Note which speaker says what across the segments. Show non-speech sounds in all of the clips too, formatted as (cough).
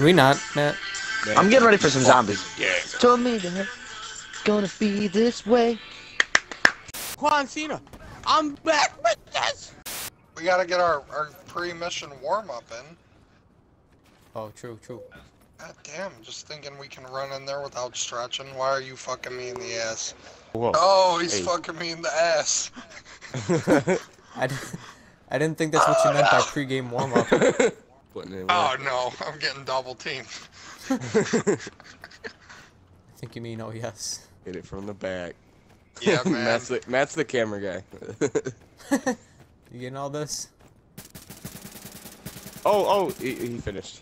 Speaker 1: Can we not, Matt?
Speaker 2: I'm getting ready for some zombies.
Speaker 3: Yeah.
Speaker 2: Told me that it's gonna be this way.
Speaker 3: Quan Cena, I'm back with this.
Speaker 4: We gotta get our, our pre-mission warm-up in.
Speaker 1: Oh, true, true.
Speaker 4: God damn, just thinking we can run in there without stretching. Why are you fucking me in the ass?
Speaker 3: Whoa.
Speaker 4: Oh, he's
Speaker 3: Hey.
Speaker 4: fucking me in the ass. (laughs)
Speaker 1: I, d- I didn't think that's what you meant by (laughs) pre-game warm-up. (laughs)
Speaker 3: Putting in
Speaker 4: Oh
Speaker 3: work.
Speaker 4: no, I'm getting double teamed. (laughs)
Speaker 1: I think you mean oh yes.
Speaker 3: Hit it from the back.
Speaker 4: Yeah, (laughs) man.
Speaker 3: Matt's the, Matt's the camera guy. (laughs)
Speaker 1: You getting all this?
Speaker 3: oh, oh, he, he finished.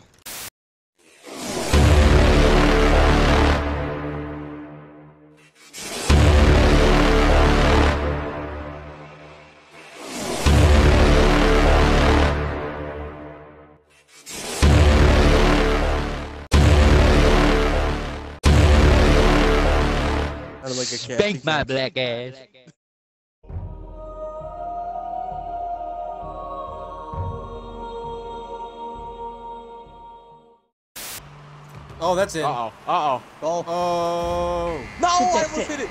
Speaker 3: Sounded like a cat.
Speaker 2: Spank my black ass.
Speaker 1: Oh, that's it.
Speaker 3: Uh oh. Uh oh.
Speaker 1: Oh.
Speaker 3: No, I almost hit it.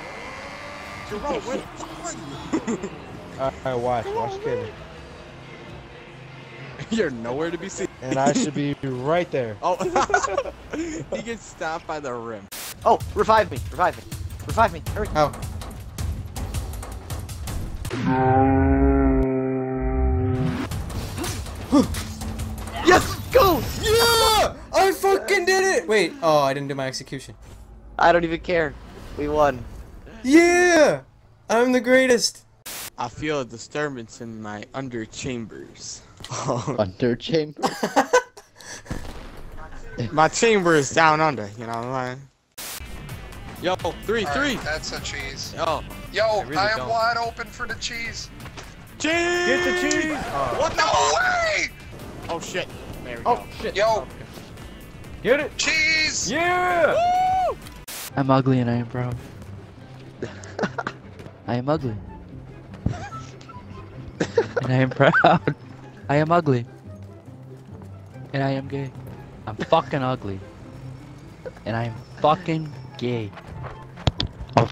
Speaker 3: Jerome, where the fuck are you?
Speaker 5: Alright, watch, watch Kevin. (laughs)
Speaker 3: You're nowhere to be seen.
Speaker 5: And I should be right there.
Speaker 3: Oh, (laughs) he gets stopped by the rim.
Speaker 2: Oh, revive me, revive me, revive me. Hurry.
Speaker 1: Oh. (gasps)
Speaker 2: Yes, go.
Speaker 1: Yeah! I fucking did it! Wait, oh, I didn't do my execution.
Speaker 2: I don't even care. We won.
Speaker 1: Yeah! I'm the greatest.
Speaker 3: I feel a disturbance in my under chambers. (laughs)
Speaker 2: Under chamber. (laughs)
Speaker 3: my chamber is down under, you know what I'm saying? Yo, three,
Speaker 4: Alright,
Speaker 3: three.
Speaker 4: That's a cheese.
Speaker 3: Yo,
Speaker 4: Yo,
Speaker 1: really
Speaker 4: I am
Speaker 1: don't.
Speaker 4: wide open for the cheese.
Speaker 3: cheese! Get the cheese! Uh, what the?
Speaker 4: No way!
Speaker 3: Oh shit. There we
Speaker 5: Oh,
Speaker 3: go.
Speaker 5: shit.
Speaker 4: Yo,
Speaker 5: Get it?
Speaker 4: cheese!
Speaker 5: Yeah!
Speaker 6: I'm ugly and I am proud. (laughs) I am ugly. and I am proud. I am ugly. And I am gay. I'm fucking ugly. And I am fucking gay.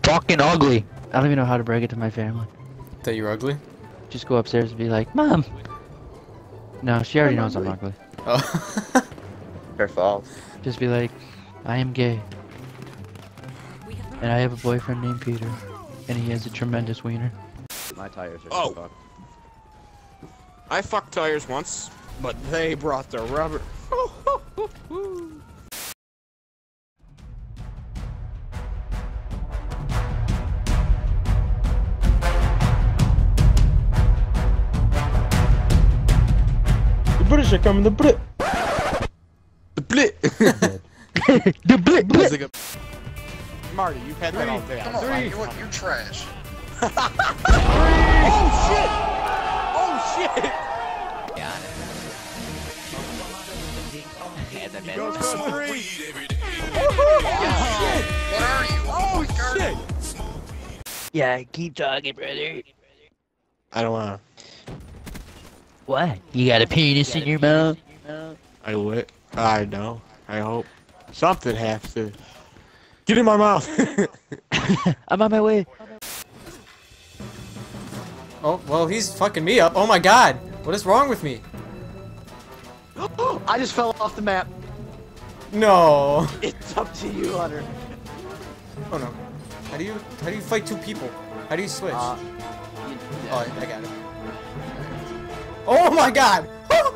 Speaker 6: I'm fucking ugly. I don't even know how to break it to my family.
Speaker 1: That you're ugly?
Speaker 6: Just go upstairs and be like, Mom! No, she already
Speaker 2: I'm
Speaker 6: knows I'm
Speaker 2: ugly.
Speaker 6: ugly.
Speaker 1: Oh. (laughs)
Speaker 2: Her fault.
Speaker 6: Just be like, I am gay. And I have a boyfriend named Peter. And he has a tremendous wiener.
Speaker 2: My tires are
Speaker 3: Oh.
Speaker 2: fucked.
Speaker 3: I fucked tires once, but they brought the rubber.
Speaker 5: The British are coming, the Brit!
Speaker 3: The blit.
Speaker 6: the blit
Speaker 3: It's like Marty, you've had that all day.
Speaker 4: Come on, man, you, you trash. (laughs)
Speaker 3: Oh shit! Oh shit! Go for three.
Speaker 4: What are you?
Speaker 3: Oh
Speaker 4: my
Speaker 3: shit!
Speaker 6: Yeah, keep talking, brother.
Speaker 3: I don't wanna.
Speaker 6: What? You got a penis in your mouth?
Speaker 3: I would. I know. I hope. Something has to. Get in my mouth. (laughs)
Speaker 6: I'm on my way.
Speaker 1: oh, well, he's fucking me up. Oh my god. What is wrong with me? (gasps)
Speaker 2: I just fell off the map.
Speaker 1: No.
Speaker 2: It's up to you, Hunter.
Speaker 1: Oh no. How do you how do you fight two people? How do you switch?
Speaker 2: Uh,
Speaker 1: oh, I, I got it. Oh my god! (laughs)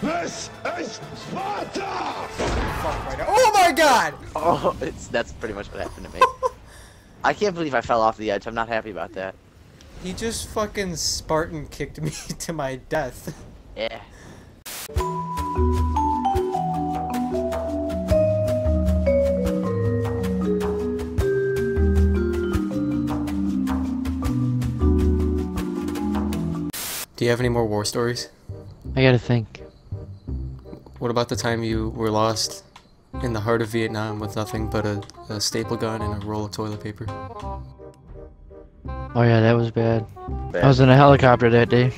Speaker 5: This is Sparta!
Speaker 1: Right. Oh my god!
Speaker 2: oh, it's that's pretty much what happened to me. I can't believe I fell off the edge. I'm not happy about that.
Speaker 1: He just fucking Spartan kicked me (laughs) to my death.
Speaker 2: Yeah.
Speaker 1: Do you have any more war stories?
Speaker 6: I gotta think.
Speaker 1: What about the time you were lost in the heart of Vietnam with nothing but a, a staple gun and a roll of toilet paper?
Speaker 6: Oh yeah, that was bad.
Speaker 2: Bad.
Speaker 6: I was in a helicopter that day.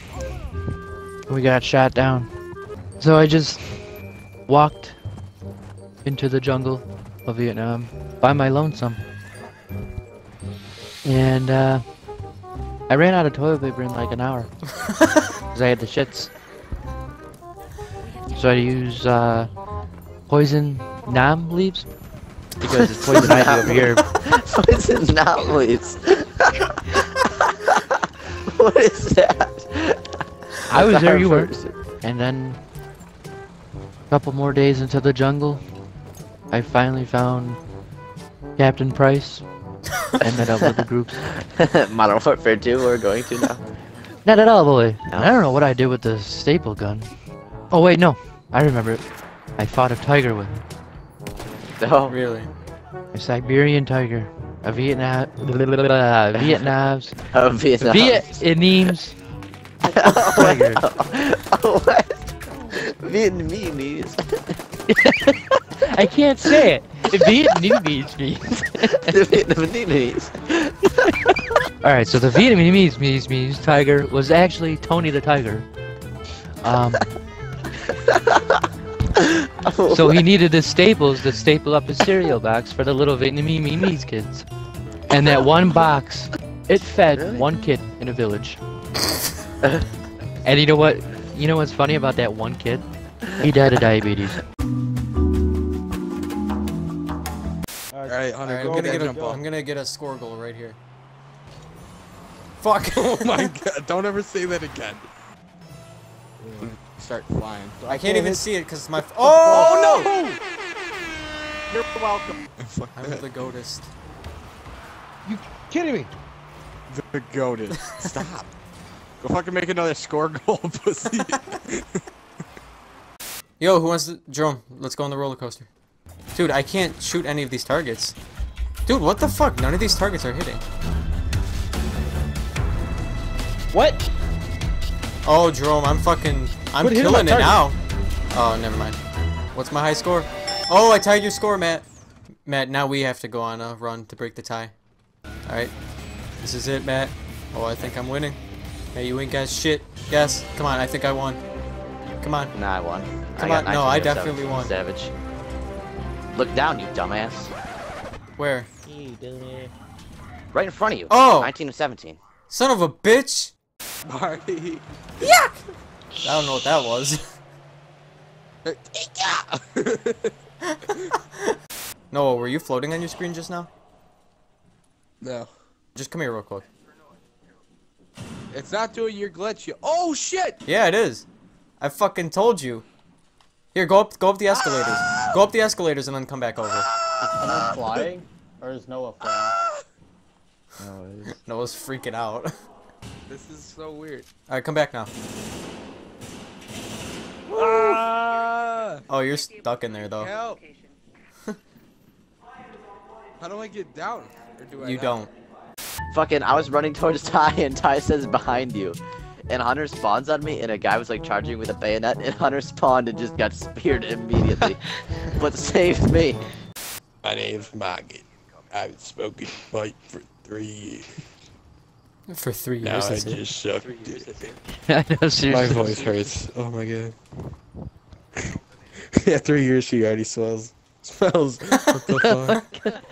Speaker 6: We got shot down. So I just walked into the jungle of Vietnam by my lonesome. And uh, I ran out of toilet paper in like an hour (laughs) because I had the shits. So I use uh, poison nam leaves because it's poison (laughs) ivy over here. (laughs)
Speaker 2: Poison knot leaves. what is that?
Speaker 6: I was there, you weren't. And then a couple more days into the jungle, I finally found Captain Price. And met up with the groups. (laughs)
Speaker 2: Modern Warfare 2, we're going to now.
Speaker 6: Not at all, boy.
Speaker 2: No?
Speaker 6: I don't know what I did with the staple gun. Oh wait, no, I remember it. I fought a tiger with it.
Speaker 2: No. (laughs)
Speaker 1: Oh, really?
Speaker 6: A Siberian tiger. A Vietnam. Vietnam's. (laughs)
Speaker 2: Oh, Vietnam.
Speaker 6: Vietnamese. tiger.
Speaker 2: oh, what? Vietnamese.
Speaker 6: I can't say it. Vietnamese means. (laughs)
Speaker 2: the Vietnamese. (laughs)
Speaker 6: Alright, so the Vietnamese means means tiger was actually Tony the Tiger. Um, (laughs) so he needed the staples to staple up his cereal box for the little Vietnamese kids. And that one box, it fed
Speaker 2: Really?
Speaker 6: one kid in a village. and you know what? You know what's funny about that one kid? He died of diabetes.
Speaker 3: Alright, Hunter,
Speaker 1: Alright, I'm gonna get a,
Speaker 3: jump.
Speaker 1: I'm gonna get a score goal right here. Fuck! (laughs)
Speaker 3: Oh my god, don't ever say that again. Start flying.
Speaker 1: I can't even see it because my. F oh, oh
Speaker 3: no! You're welcome. Fuck
Speaker 1: I'm
Speaker 3: that.
Speaker 1: the goatist.
Speaker 5: You kidding me?
Speaker 3: The goated. Stop. Go fucking make another score goal, (laughs) pussy. (laughs)
Speaker 1: Yo, who wants to? Jerome, let's go on the roller coaster. Dude, I can't shoot any of these targets. Dude, what the fuck? None of these targets are hitting.
Speaker 5: What?
Speaker 1: Oh, Jerome, I'm fucking. I'm
Speaker 5: Quit
Speaker 1: killing it now. Oh, never mind. What's my high score? Oh, I tied your score, Matt. Matt, now we have to go on a run to break the tie. Alright. This is it, Matt. Oh, I think I'm winning. Hey, you ain't got shit. Yes. Come on, I think I won. Come on.
Speaker 2: Nah, I won.
Speaker 1: Come
Speaker 2: I
Speaker 1: on, no, I
Speaker 2: 19 out of
Speaker 1: definitely
Speaker 2: 17,
Speaker 1: won.
Speaker 2: Savage. Look down, you dumbass.
Speaker 1: Where?
Speaker 2: Right in front of you.
Speaker 1: Oh!
Speaker 2: 19 to 17.
Speaker 1: Son of a bitch!
Speaker 3: Marty.
Speaker 1: I don't know what that was. (laughs) no, were you floating on your screen just now?
Speaker 3: no.
Speaker 1: Just come here real quick.
Speaker 3: It's not doing your glitch yet. Oh shit!
Speaker 1: Yeah, it is. I fucking told you. Here, go up, go up the escalators. Go up the escalators and then come back over.
Speaker 7: Am I flying? Or is Noah flying? (laughs)
Speaker 1: Noah's freaking out.
Speaker 3: This is so weird.
Speaker 1: All right, come back now.
Speaker 3: Ah!
Speaker 1: Oh, you're stuck in there though.
Speaker 3: Help! How do I get down? Or do I
Speaker 1: You
Speaker 3: not?
Speaker 1: don't.
Speaker 2: Fucking, I was running towards Ty, and Ty says behind you. And Hunter spawns on me, and a guy was like charging with a bayonet, and Hunter spawned and just got speared immediately. (laughs) but saved me.
Speaker 3: My name's Margaret. I've been smoking pipe for three years.
Speaker 1: For three
Speaker 3: Now
Speaker 1: years.
Speaker 3: I
Speaker 1: that's it.
Speaker 3: just sucked it. (laughs)
Speaker 6: I know,
Speaker 3: My voice hurts. Oh my god. (laughs) yeah, three years she already smells. Smells. What the oh fuck?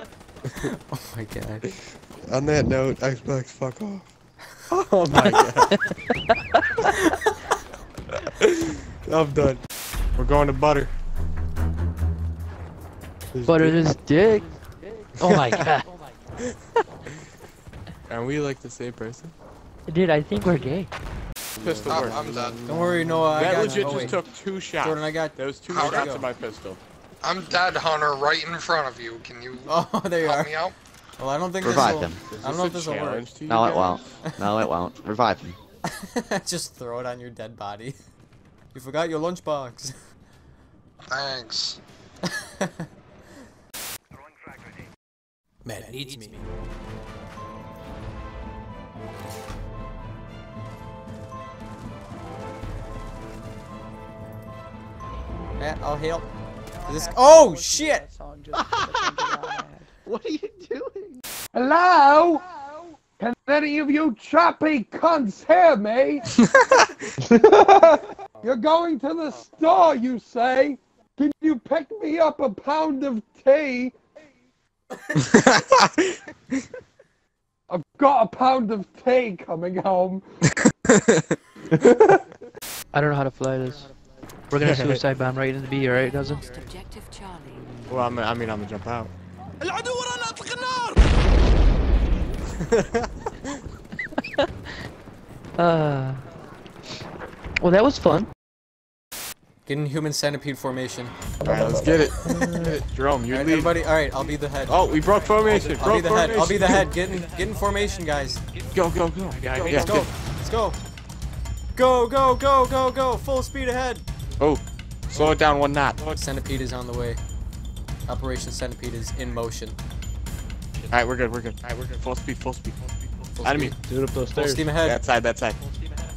Speaker 1: Oh my god.
Speaker 3: On that note, Xbox, fuck off. (laughs) Oh my god. (laughs) I'm done. We're going to butter. This
Speaker 6: Butter
Speaker 3: dick-
Speaker 6: this dick. Oh my (laughs) god.
Speaker 3: Are we like the same person?
Speaker 6: Dude, I think we're gay.
Speaker 3: Pistol
Speaker 4: I'm,
Speaker 3: work.
Speaker 4: I'm dead.
Speaker 1: Don't worry, Noah. I
Speaker 3: that
Speaker 1: got
Speaker 3: legit
Speaker 1: you.
Speaker 3: Just
Speaker 1: wait.
Speaker 3: took two shots.
Speaker 1: Jordan, I got.
Speaker 3: Those two
Speaker 4: How'd
Speaker 3: shots
Speaker 1: go?
Speaker 3: of my pistol.
Speaker 4: I'm dead, Hunter, right in front of you. Can you
Speaker 1: Oh, there you
Speaker 4: help
Speaker 1: are.
Speaker 4: me out?
Speaker 1: Well, I don't think
Speaker 2: Revive
Speaker 1: this
Speaker 2: them.
Speaker 1: will.
Speaker 3: Is
Speaker 1: I don't know if
Speaker 3: this
Speaker 1: this
Speaker 3: a
Speaker 1: will work.
Speaker 3: challenge to you
Speaker 2: No, it won't. No, it won't. Revive him. (laughs) (laughs)
Speaker 1: Just throw it on your dead body. (laughs) You forgot your lunchbox.
Speaker 4: Thanks.
Speaker 1: Matt needs me. Matt, I'll help. Is this? Oh shit!
Speaker 2: What are you doing?
Speaker 5: Hello? Can any of you choppy cunts hear me? (laughs) You're going to the store, you say? Can you pick me up a pound of tea? I've got a pound of tea coming home. (laughs)
Speaker 6: I don't know how to fly this. We're gonna (laughs) suicide bomb right into the B, alright, doesn't?
Speaker 8: Objective
Speaker 3: well, I mean, I'm gonna jump out. (laughs)
Speaker 6: Uh. Well, that was fun.
Speaker 1: Get in human centipede formation.
Speaker 3: Alright, let's get it. It. Jerome, you
Speaker 1: Alright,
Speaker 3: lead.
Speaker 1: everybody. Alright, I'll be the head.
Speaker 3: Oh, we broke formation.
Speaker 1: I'll be
Speaker 3: broke
Speaker 1: the head. I'll be the head. Get in, get in formation, guys.
Speaker 3: Go, go, go.
Speaker 1: Go,
Speaker 3: Yeah,
Speaker 1: let's go.
Speaker 3: good.
Speaker 1: Let's go. Go, go, go, go, go. Full speed ahead.
Speaker 3: Oh, slow it down one knot.
Speaker 1: Centipede is on the way. Operation Centipede is in motion.
Speaker 3: Alright, we're good, we're good. Alright, we're good. Full speed, full speed.
Speaker 1: Full
Speaker 3: Enemy.
Speaker 1: speed.
Speaker 6: Do it up those
Speaker 1: Full steam ahead.
Speaker 3: That side, that side. Full steam, ahead.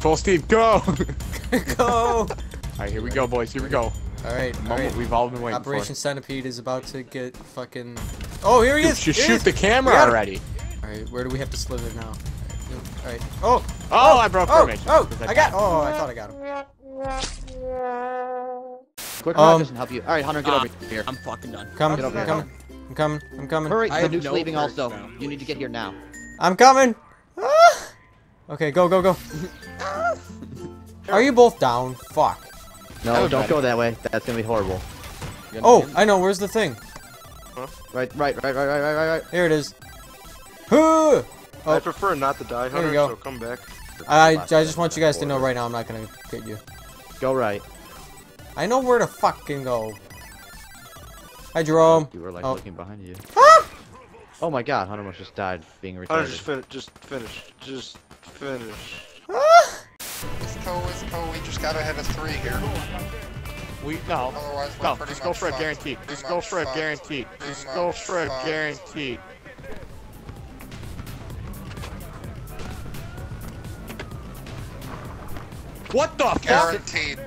Speaker 3: Full steam, go! (laughs)
Speaker 1: go.
Speaker 3: Alright, here we go, boys. Here we go.
Speaker 1: Alright,
Speaker 3: The moment
Speaker 1: alright.
Speaker 3: we've all been waiting
Speaker 1: Operation Centipede is about to get fucking. Oh, here he is.
Speaker 3: Just
Speaker 1: Here
Speaker 3: shoot
Speaker 1: is.
Speaker 3: the camera
Speaker 1: We
Speaker 3: already.
Speaker 1: Alright, where do we have to slither now? Alright. Oh,
Speaker 3: Oh, I broke
Speaker 1: oh,
Speaker 3: formation.
Speaker 1: oh!
Speaker 3: 'cause
Speaker 1: I got. Oh, I thought I got him.
Speaker 2: Quick
Speaker 1: Um,
Speaker 2: doesn't help you. All right, Hunter, get over here.
Speaker 3: I'm fucking done.
Speaker 1: Coming.
Speaker 2: Get over
Speaker 1: I'm
Speaker 2: here.
Speaker 1: coming. I'm coming. I'm coming.
Speaker 2: Hurry,
Speaker 3: I
Speaker 2: the
Speaker 3: have no
Speaker 2: leaving
Speaker 3: first
Speaker 2: also.
Speaker 3: now.
Speaker 2: You need to get here now.
Speaker 1: I'm coming. Ah! Okay, go, go, go. (laughs) Are you both down? Fuck.
Speaker 2: No, don't
Speaker 3: ready.
Speaker 2: go that way. That's gonna be horrible.
Speaker 1: Oh, I know. Where's the thing?
Speaker 2: Right, right, right, right, right, right, right.
Speaker 1: Here it is. Huh!
Speaker 9: I prefer not to die,
Speaker 1: There we
Speaker 9: Hunter,
Speaker 1: go.
Speaker 9: so come back.
Speaker 1: I, I just want you guys to know right now I'm not gonna get you.
Speaker 2: Go right.
Speaker 1: I know where to fucking go. Hi, Jerome.
Speaker 2: You were like
Speaker 1: Oh.
Speaker 2: looking behind you. Ah! Oh my God, Hunter almost just died being
Speaker 9: Hunter,
Speaker 2: retarded.
Speaker 9: just finish. Just finish. Just finish. Ah!
Speaker 4: It's cool, it's cool. We just gotta hit a three here.
Speaker 3: We no.
Speaker 4: Otherwise,
Speaker 3: No, just go for a
Speaker 4: fucked.
Speaker 3: guaranteed. Just go for a
Speaker 4: fucked.
Speaker 3: guaranteed. Just go for a
Speaker 4: fucked.
Speaker 3: guaranteed. What the fuck?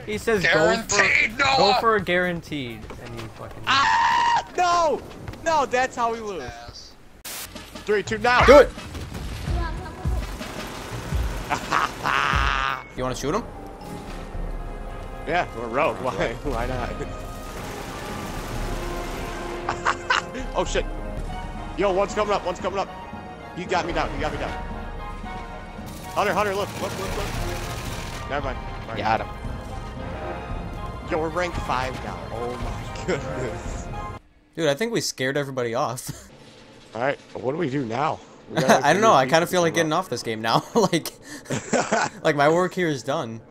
Speaker 10: He says
Speaker 4: Guaranteed,
Speaker 10: go for,
Speaker 4: Noah!
Speaker 10: go for a guaranteed, and he fucking.
Speaker 3: Ah! No! No, that's how we lose. Three, two, now.
Speaker 1: Do it. (laughs) (laughs) You want to shoot him?
Speaker 3: Yeah, we're rogue. Why? (laughs) Why not? oh shit! Yo, one's coming up. One's coming up. You got me down. You got me down. Hunter, Hunter, look, look, look, look. Never mind. Never mind.
Speaker 2: Got him.
Speaker 3: Yo, we're ranked five now. Oh my goodness. (laughs)
Speaker 1: Dude, I think we scared everybody off. (laughs)
Speaker 3: All right, what do we do now? (laughs)
Speaker 1: I don't know. I kind of feel like getting off this game now. like, like my work here is done.